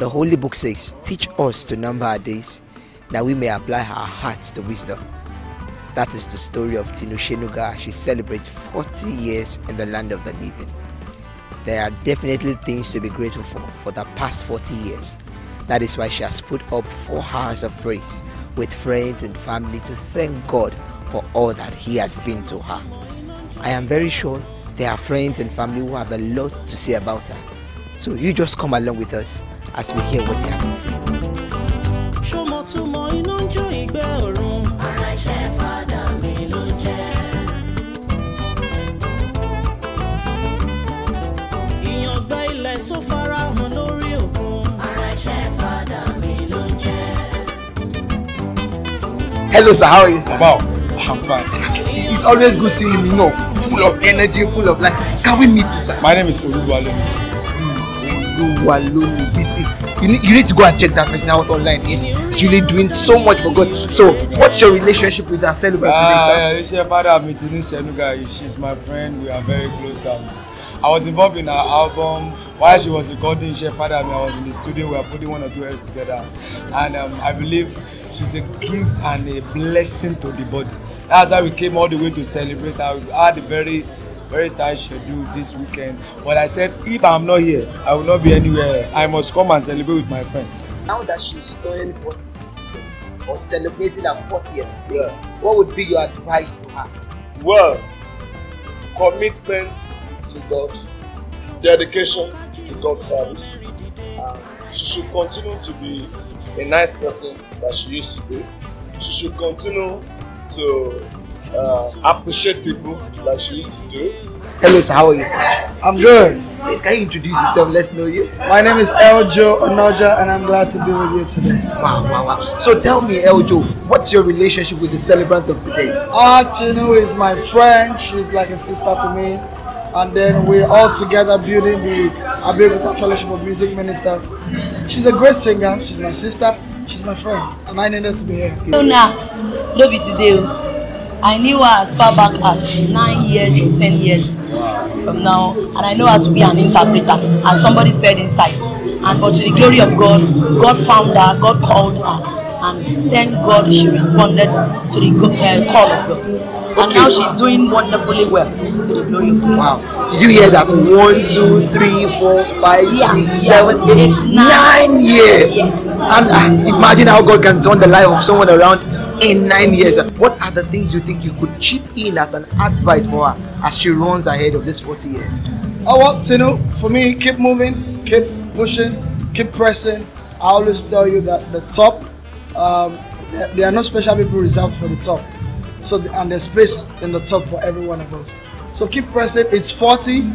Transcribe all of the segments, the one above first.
The Holy Book says, Teach us to number our days, that we may apply our hearts to wisdom. That is the story of Tinu Sennuga. She celebrates 40 years in the land of the living. There are definitely things to be grateful for for the past 40 years. That is why she has put up four hours of praise with friends and family to thank God for all that He has been to her. I am very sure there are friends and family who have a lot to say about her. So you just come along with us as we hear what they have to say. ṣọmọ túmọ̀ iná ń jó ìgbẹ́ ọ̀run. ara iṣẹ́ fada mi ló jẹ́. ìyàngbá ilẹ̀ tó farahàn lórí òkun. ara iṣẹ́ fada mi ló jẹ́. Hello, sir. How are you, sir? Wow, I'm fine. It's always good seeing you, you know, full of energy, full of life. Can we meet you, sir? My name is Oluwalo. Oluwaloni Bisi. You need, you need to go and check that person out online. He's, he's really doing so much for God. So, what's your relationship with our celebrant today, Ah, sir? yeah, Iṣẹ́ father Tinu Shenuga, she's my friend, we are very close. And I was involved in her album while she was recording Iṣẹ́ father mi, I was in the studio, we were putting one or two heads together. And um, I believe she's a gift and a blessing to the body. That's why we came all the way to celebrate her. We had a very very tight schedule this weekend. But I said, if I'm not here, I will not be anywhere else. I must come and celebrate with my friend. Now that she's turning 40 or celebrating her 40th yeah. what would be your advice to her? Well, commitment to God, dedication to God's service. Um, she should continue to be a nice person that she used to be. She should continue to uh, appreciate people like she used to do. Hello, sir. How are you, sir? I'm good. Please, can you introduce yourself? Let's know you. My name is Eljo Onoja, and I'm glad to be with you today. Wow, wow, wow. So, tell me, Eljo, what's your relationship with the celebrant of the day? Ah, Chinu is my friend. She's like a sister to me. And then we're all together building the Abeokuta Fellowship of Music Ministers. She's a great singer. She's my sister. She's my friend. And I needed to be here. No, nah, no be today. I knew her as far back as nine years or ten years from now, and I know how to be an interpreter, as somebody said inside. And but to the glory of God, God found her, God called her, and thank God she responded to the uh, call of God. And now she's doing wonderfully well to the glory of God. Wow. Did you hear that? One, two, three, four, five, Yeah, six, yeah. seven, eight, Eight, nine. nine years. Yes. And uh, imagine how God can turn the life of someone around in nine years. What are the things you think you could chip in as an advice for her as she runs ahead of this 40 years? Oh, well, Tinu, for me, keep moving, keep pushing, keep pressing. I always tell you that the top, um, there, there are no special people reserved for the top. So, the, and there's space in the top for every one of us. So keep pressing. It's 40.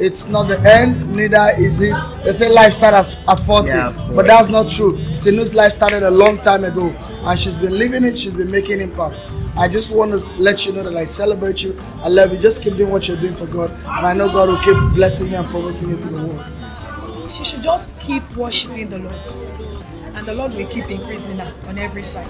It's not the end, neither is it. They say life starts at, at 40, Yeah, but that's not true. Tinu's life started a long time ago, and she's been living it, she's been making impact. I just want to let you know that I celebrate you, I love you. Just keep doing what you're doing for God, and I know God will keep blessing you and promoting you through the world. she should just keep worshiping the Lord, and the Lord will keep increasing her on every side.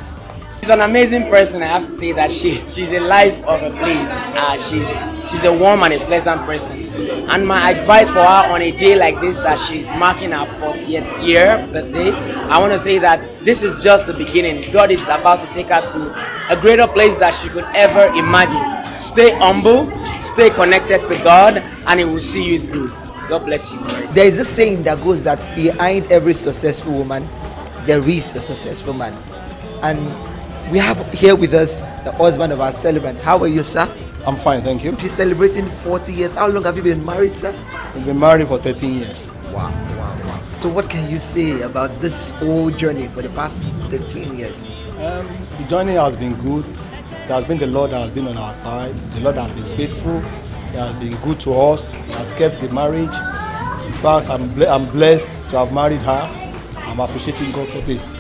She's an amazing person. I have to say that she she's a life of a place. Uh, she's she's a warm and a pleasant person. And my advice for her on a day like this, that she's marking her 40th year birthday, I want to say that this is just the beginning. God is about to take her to a greater place that she could ever imagine. Stay humble, stay connected to God, and He will see you through. God bless you. There is a saying that goes that behind every successful woman, there is a successful man. And we have here with us the husband of our celebrant. How are you, sir? I'm fine, thank you. She's celebrating 40 years. How long have you been married, sir? We've been married for 13 years. Wow, wow, wow. So, what can you say about this whole journey for the past 13 years? Um, the journey has been good. There has been the Lord that has been on our side. The Lord has been faithful. He has been good to us. He has kept the marriage. In fact, I'm, ble- I'm blessed to have married her. I'm appreciating God for this.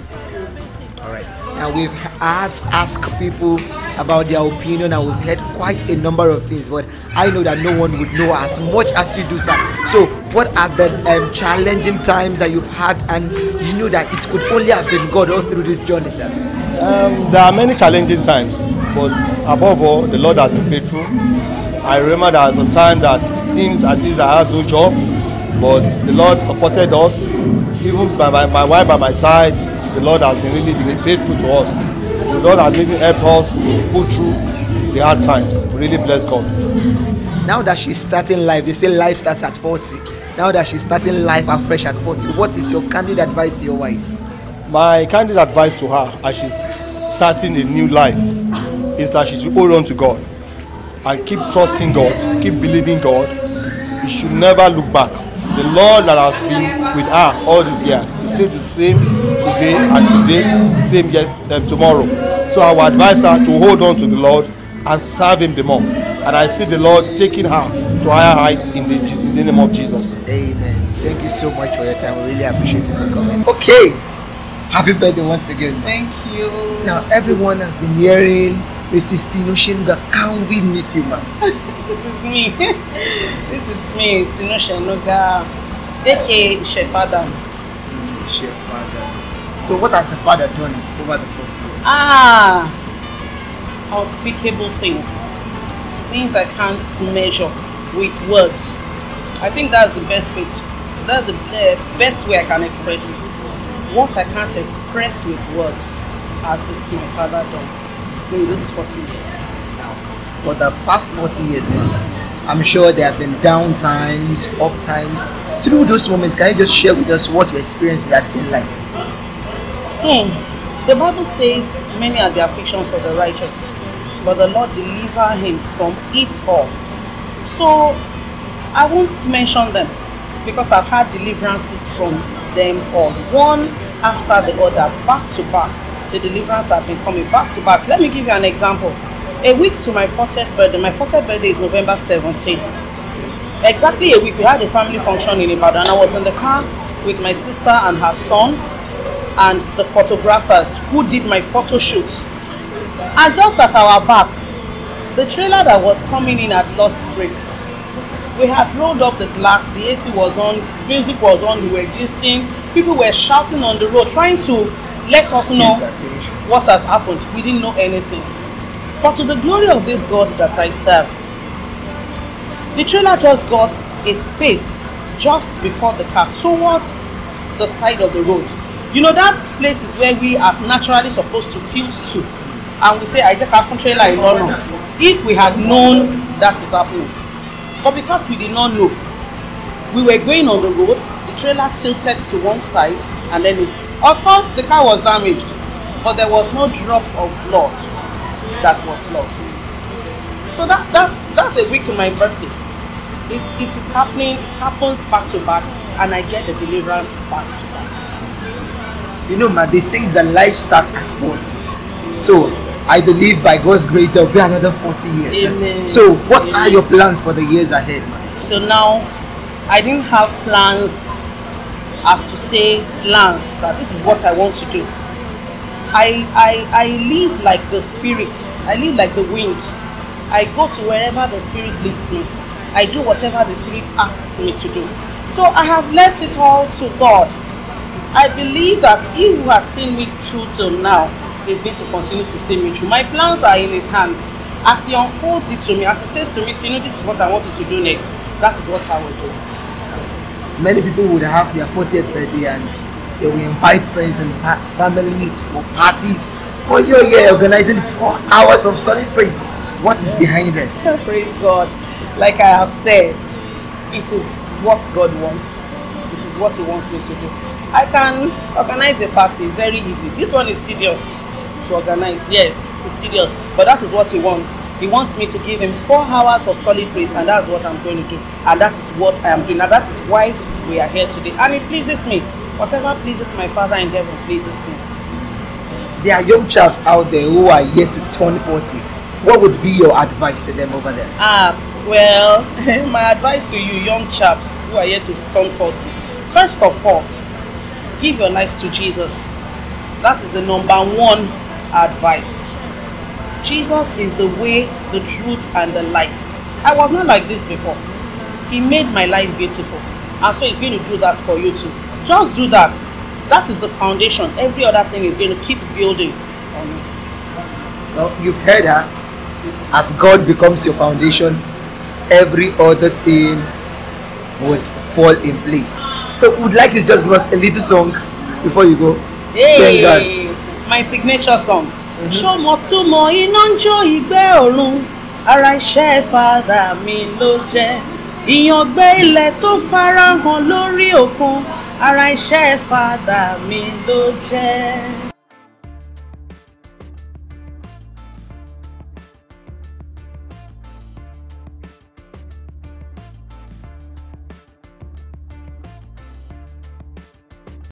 All right. Now, we've had asked people about their opinion and we've heard quite a number of things, but I know that no one would know as much as you do, sir. So, what are the um, challenging times that you've had, and you know that it could only have been God all through this journey, sir? Um, there are many challenging times, but above all, the Lord has been faithful. I remember there was a time that it seems as if I had no job, but the Lord supported us. even by my, my wife by my side, the Lord has been really been faithful to us. Lord has really helped us to pull through the hard times. We really bless God. Now that she's starting life, they say life starts at 40. Now that she's starting life afresh at 40, what is your candid advice to your wife? My candid advice to her as she's starting a new life is that she should hold on to God and keep trusting God, keep believing God. You should never look back. The Lord that has been with her all these years is still the same today and today, the same yes and tomorrow. So I would advise her to hold on to the Lord and serve Him the more. And I see the Lord taking her to higher heights in the, in the name of Jesus. Amen. Thank you so much for your time. We really appreciate you for coming. Okay. Happy birthday once again. Thank you. Now everyone has been hearing Mrs. Tinu Sennuga. Can we meet you, ma'am? this is me. this is me, Tinu Sennuga, aka Chef Adam. Chef Father. So what has the father done over the first year? Ah, unspeakable things. Things I can't measure with words. I think that's the best way. That's the best way I can express it. What I can't express with words, has this my father done in this 40 years. For the past 40 years, I'm sure there have been down times, up times. Through those moments, can you just share with us what your experience has been like? Hmm. The Bible says, Many are the afflictions of the righteous, but the Lord deliver him from it all. So I won't mention them because I've had deliverances from them all, one after the other, back to back. The deliverance have been coming back to back. Let me give you an example. A week to my 40th birthday, my 40th birthday is November 17. Exactly a week, we had a family function in Ibadan. And I was in the car with my sister and her son and the photographers who did my photo shoots. And just at our back, the trailer that was coming in had lost brakes. We had rolled up the glass, the AC was on, music was on, we were gisting, people were shouting on the road, trying to let us know what had happened. We didn't know anything. But to the glory of this God that I serve, the trailer just got a space just before the car towards the side of the road. You know that place is where we are naturally supposed to tilt to. And we say, I take a trailer in London. If we had known that is happening. But because we did not know, we were going on the road, the trailer tilted to one side, and then it, of course the car was damaged, but there was no drop of blood that was lost. So that, that that's a week to my birthday. It, it is happening, it happens back to back, and I get the deliverance back to back. You know, man, they say the life starts at 40. So I believe by God's grace there will be another 40 years. Amen. So what Amen. are your plans for the years ahead? Man? So now I didn't have plans as to say plans that this is what I want to do. I I I live like the spirit. I live like the wind. I go to wherever the spirit leads me. I do whatever the spirit asks me to do. So I have left it all to God. I believe that He who has seen me through till now is going to continue to see me through. My plans are in His hands. As He unfolds it to me, as He says to me, you know, this is what I want you to do next. That is what I will do. Many people would have their 40th birthday and they will invite friends and fa- family for parties. Oh, but you're here organizing four hours of solid praise. What is behind it? Praise God. Like I have said, it is what God wants. It is what He wants me to do. I can organize the party, it's very easy. This one is tedious to organize. Yes, it's tedious, but that is what He wants. He wants me to give Him four hours of solid praise, and that's what I'm going to do. And that is what I am doing. And that is why we are here today. And it pleases me. Whatever pleases my Father in heaven pleases me. There are young chaps out there who are yet to turn 40. What would be your advice to them over there? Ah, well, my advice to you, young chaps who are yet to turn 40, first of all, give your life to Jesus. That is the number one advice. Jesus is the way, the truth, and the life. I was not like this before. He made my life beautiful. And so he's going to do that for you too. Just do that. That is the foundation. Every other thing is going to keep building on it. Well, you've heard her. As God becomes your foundation, every other thing would fall in place. So would like you to just give us a little song before you go? Thank God. Hey, my signature song. ṣọmọ túmọ̀ iná ń jó ìgbẹ́ ọ̀run ara iṣẹ́ fàdà mi ló jẹ́ ìyàngbé ilẹ̀ tó farahàn lórí òkun ara iṣẹ́ fàdà mi ló jẹ́.